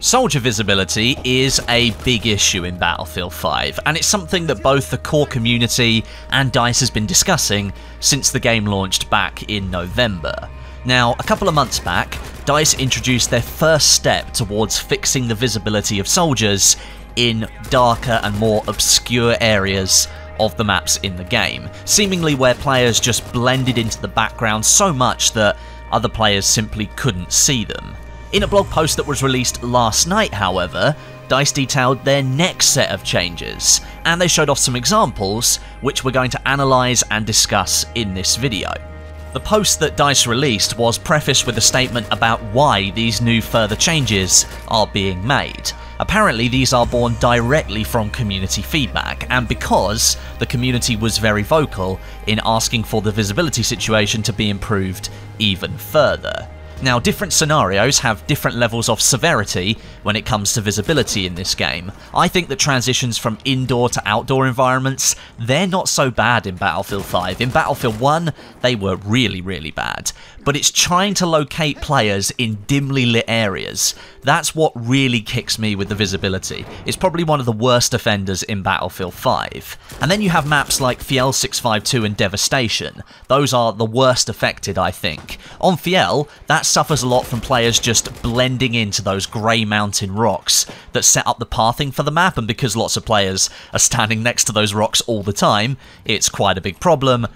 Soldier visibility is a big issue in Battlefield 5, and it's something that both the core community and DICE has been discussing since the game launched back in November. Now, a couple of months back, DICE introduced their first step towards fixing the visibility of soldiers in darker and more obscure areas of the maps in the game, seemingly where players just blended into the background so much that other players simply couldn't see them. In a blog post that was released last night, however, DICE detailed their next set of changes, and they showed off some examples, which we're going to analyse and discuss in this video. The post that DICE released was prefaced with a statement about why these new further changes are being made. Apparently, these are born directly from community feedback, and because the community was very vocal in asking for the visibility situation to be improved even further. Now, different scenarios have different levels of severity when it comes to visibility in this game. I think that transitions from indoor to outdoor environments, they're not so bad in Battlefield 5. In Battlefield 1, they were really, really bad. But it's trying to locate players in dimly lit areas. That's what really kicks me with the visibility. It's probably one of the worst offenders in Battlefield 5. And then you have maps like Fjell 652 and Devastation. Those are the worst affected, I think. On Fjell, that suffers a lot from players just blending into those grey mountain rocks that set up the pathing for the map, and because lots of players are standing next to those rocks all the time, it's quite a big problem.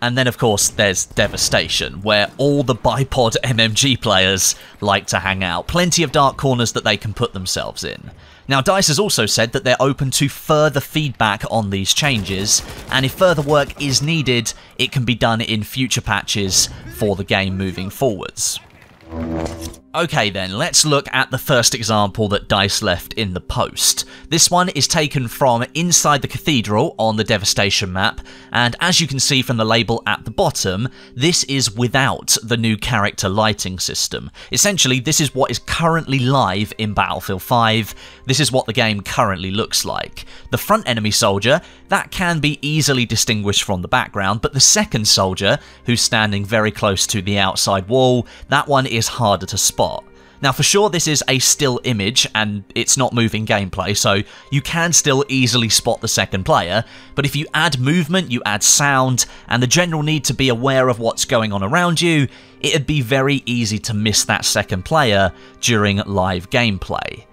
And then, of course, there's Devastation, where all the bipod MMG players like to hang out. Plenty of dark corners that they can put themselves in. Now, DICE has also said that they're open to further feedback on these changes, and if further work is needed, it can be done in future patches for the game moving forwards. Okay then, let's look at the first example that DICE left in the post. This one is taken from inside the cathedral on the Devastation map, and as you can see from the label at the bottom, this is without the new character lighting system. Essentially, this is what is currently live in Battlefield 5, this is what the game currently looks like. The front enemy soldier, that can be easily distinguished from the background, but the second soldier, who's standing very close to the outside wall, that one is harder to spot. Now for sure this is a still image and it's not moving gameplay so you can still easily spot the second player, but if you add movement, you add sound, and the general need to be aware of what's going on around you, it'd be very easy to miss that second player during live gameplay.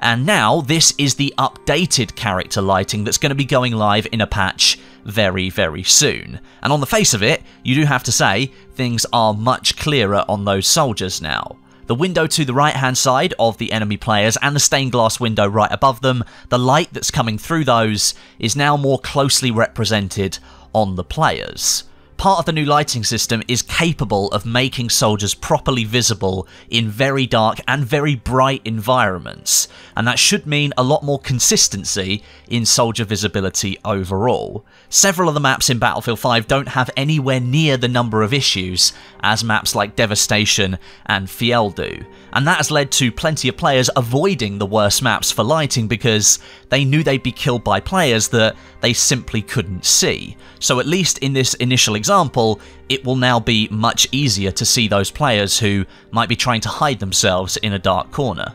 And now this is the updated character lighting that's going to be going live in a patch very, very soon. And on the face of it, you do have to say, things are much clearer on those soldiers now. The window to the right hand side of the enemy players and the stained glass window right above them, the light that's coming through those is now more closely represented on the players. Part of the new lighting system is capable of making soldiers properly visible in very dark and very bright environments, and that should mean a lot more consistency in soldier visibility overall. Several of the maps in Battlefield 5 don't have anywhere near the number of issues as maps like Devastation and Fjell do, and that has led to plenty of players avoiding the worst maps for lighting because they knew they'd be killed by players that they simply couldn't see. So at least in this initial example, it will now be much easier to see those players who might be trying to hide themselves in a dark corner.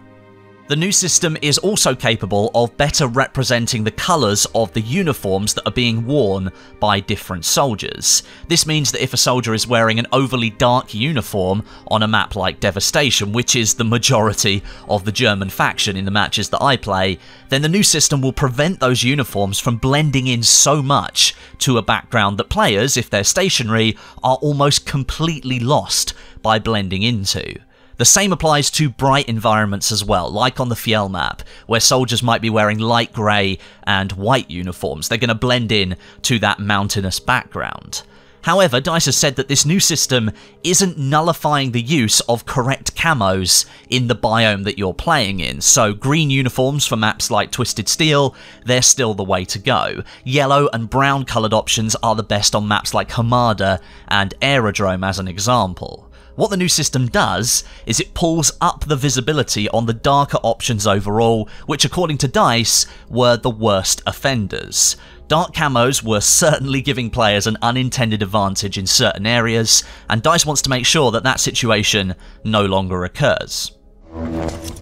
The new system is also capable of better representing the colours of the uniforms that are being worn by different soldiers. This means that if a soldier is wearing an overly dark uniform on a map like Devastation, which is the majority of the German faction in the matches that I play, then the new system will prevent those uniforms from blending in so much to a background that players, if they're stationary, are almost completely lost by blending into. The same applies to bright environments as well, like on the Fjell map, where soldiers might be wearing light grey and white uniforms. They're going to blend in to that mountainous background. However, DICE has said that this new system isn't nullifying the use of correct camos in the biome that you're playing in, so green uniforms for maps like Twisted Steel, they're still the way to go. Yellow and brown coloured options are the best on maps like Hamada and Aerodrome as an example. What the new system does is it pulls up the visibility on the darker options overall, which according to DICE were the worst offenders. Dark camos were certainly giving players an unintended advantage in certain areas, and DICE wants to make sure that that situation no longer occurs.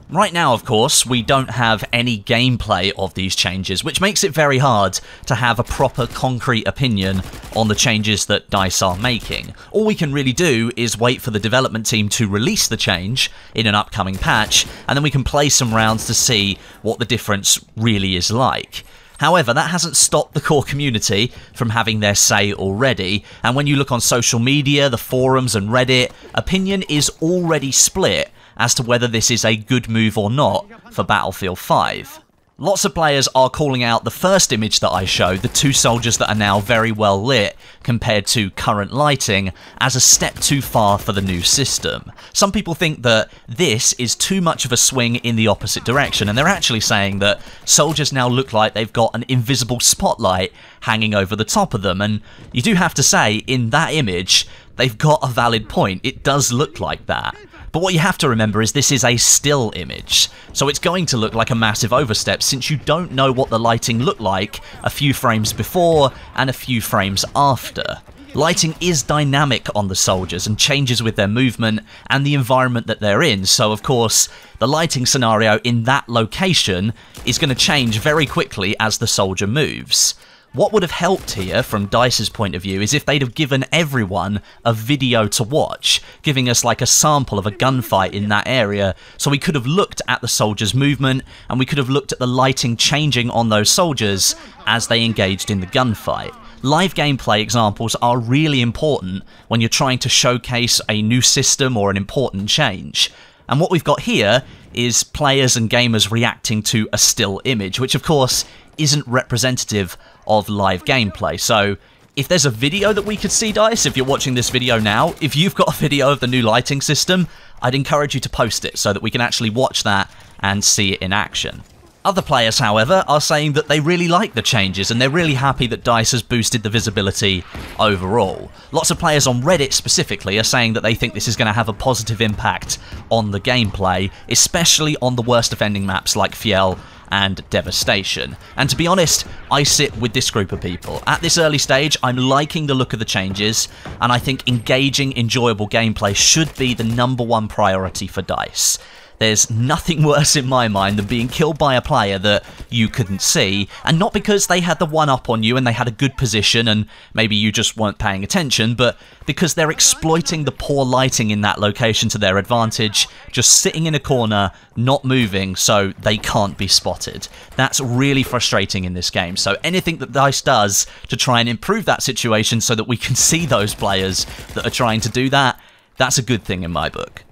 Right now, of course, we don't have any gameplay of these changes, which makes it very hard to have a proper concrete opinion on the changes that DICE are making. All we can really do is wait for the development team to release the change in an upcoming patch, and then we can play some rounds to see what the difference really is like. However, that hasn't stopped the core community from having their say already, and when you look on social media, the forums and Reddit, opinion is already split as to whether this is a good move or not for Battlefield 5. Lots of players are calling out the first image that I showed, the two soldiers that are now very well lit compared to current lighting, as a step too far for the new system. Some people think that this is too much of a swing in the opposite direction, and they're actually saying that soldiers now look like they've got an invisible spotlight hanging over the top of them, and you do have to say, in that image, they've got a valid point. It does look like that. But what you have to remember is this is a still image, so it's going to look like a massive overstep since you don't know what the lighting looked like a few frames before and a few frames after. Lighting is dynamic on the soldiers and changes with their movement and the environment that they're in, so of course, the lighting scenario in that location is going to change very quickly as the soldier moves. What would have helped here, from DICE's point of view, is if they'd have given everyone a video to watch, giving us like a sample of a gunfight in that area, so we could have looked at the soldiers' movement, and we could have looked at the lighting changing on those soldiers as they engaged in the gunfight. Live gameplay examples are really important when you're trying to showcase a new system or an important change. And what we've got here is players and gamers reacting to a still image, which of course isn't representative of live gameplay. So if there's a video that we could see, Dice, if you're watching this video now, if you've got a video of the new lighting system, I'd encourage you to post it so that we can actually watch that and see it in action. Other players, however, are saying that they really like the changes and they're really happy that DICE has boosted the visibility overall. Lots of players on Reddit specifically are saying that they think this is going to have a positive impact on the gameplay, especially on the worst offending maps like Fjell and devastation. And to be honest, I sit with this group of people. At this early stage, I'm liking the look of the changes, and I think engaging, enjoyable gameplay should be the number one priority for DICE. There's nothing worse in my mind than being killed by a player that you couldn't see, and not because they had the one up on you and they had a good position and maybe you just weren't paying attention, but because they're exploiting the poor lighting in that location to their advantage, just sitting in a corner, not moving, so they can't be spotted. That's really frustrating in this game, so anything that DICE does to try and improve that situation so that we can see those players that are trying to do that, that's a good thing in my book.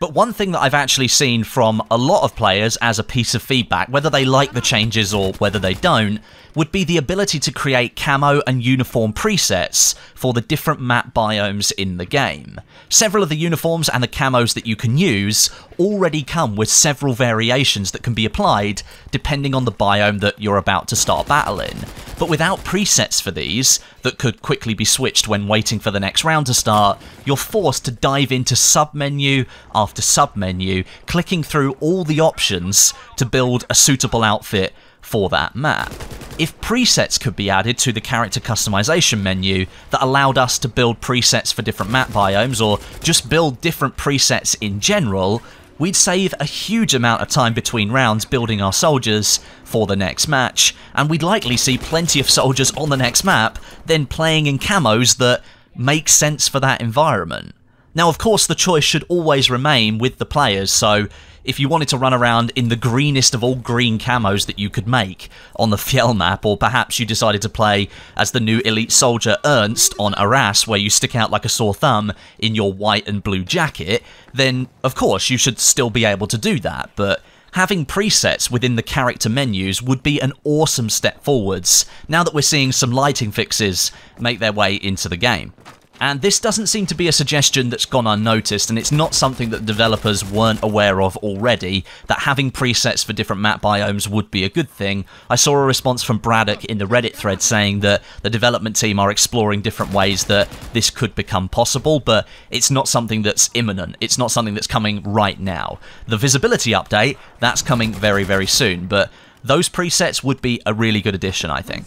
But one thing that I've actually seen from a lot of players as a piece of feedback, whether they like the changes or whether they don't, would be the ability to create camo and uniform presets for the different map biomes in the game. Several of the uniforms and the camos that you can use already come with several variations that can be applied depending on the biome that you're about to start battle in. But without presets for these, that could quickly be switched when waiting for the next round to start, you're forced to dive into submenu after submenu, clicking through all the options to build a suitable outfit for that map. If presets could be added to the character customization menu that allowed us to build presets for different map biomes or just build different presets in general, we'd save a huge amount of time between rounds building our soldiers for the next match, and we'd likely see plenty of soldiers on the next map then playing in camos that make sense for that environment. Now, of course, the choice should always remain with the players, so if you wanted to run around in the greenest of all green camos that you could make on the Fjell map, or perhaps you decided to play as the new elite soldier Ernst on Arras, where you stick out like a sore thumb in your white and blue jacket, then of course you should still be able to do that, but having presets within the character menus would be an awesome step forwards now that we're seeing some lighting fixes make their way into the game. And this doesn't seem to be a suggestion that's gone unnoticed, and it's not something that developers weren't aware of already, that having presets for different map biomes would be a good thing. I saw a response from Braddock in the Reddit thread saying that the development team are exploring different ways that this could become possible, but it's not something that's imminent. It's not something that's coming right now. The visibility update, that's coming very, very soon, but those presets would be a really good addition, I think.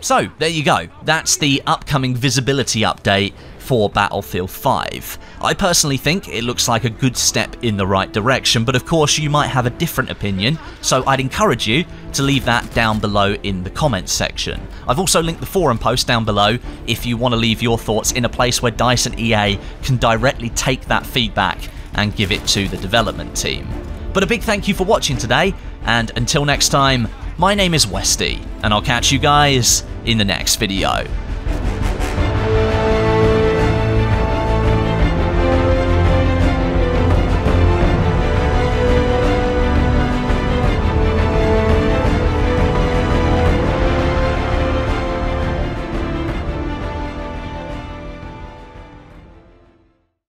So, there you go. That's the upcoming visibility update for Battlefield 5. I personally think it looks like a good step in the right direction, but of course you might have a different opinion, so I'd encourage you to leave that down below in the comments section. I've also linked the forum post down below if you want to leave your thoughts in a place where DICE and EA can directly take that feedback and give it to the development team. But a big thank you for watching today, and until next time, my name is Westie, and I'll catch you guys in the next video.